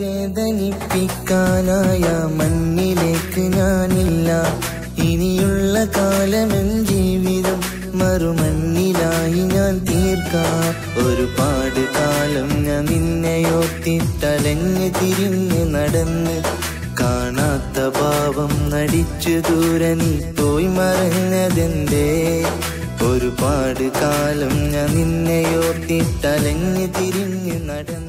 വേദനിപ്പിക്കാനായ മണ്ണിലേക്ക് ഞാനില്ല. ഇനിയുള്ള കാലമെൻ ജീവിതം മറുമണ്ണിലായി ഞാൻ തീർക്കാം. ഒരുപാട് കാലം ഞാൻ നിന്നെയോർത്തിട്ടലഞ്ഞ് തിരിഞ്ഞ് നടന്ന് കാണാത്ത ഭാവം നടിച്ചു ദൂരെ നീ പോയി മറഞ്ഞതെന്തേ ഒരുപാട് കാലം ഞാൻ നിന്നെയോർത്തിട്ടലഞ്ഞ് തിരിഞ്ഞ് നടന്ന്